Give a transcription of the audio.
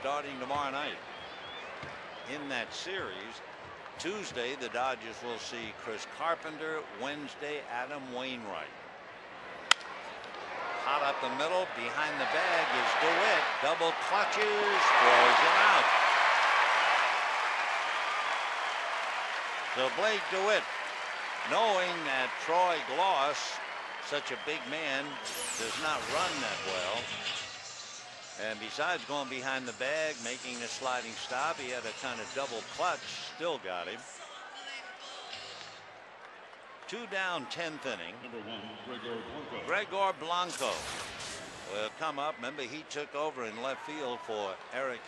starting tomorrow night. In that series, Tuesday, the Dodgers will see Chris Carpenter. Wednesday, Adam Wainwright. Hot up the middle, behind the bag is DeWitt. Double clutches, throws him out. So Blake DeWitt, knowing that Troy Glaus, such a big man, does not run that well. And besides going behind the bag, making a sliding stop, he had a kind of double clutch, still got him. Two down, 10th inning. Number one, Gregor Blanco. Gregor Blanco will come up. Remember, he took over in left field for Eric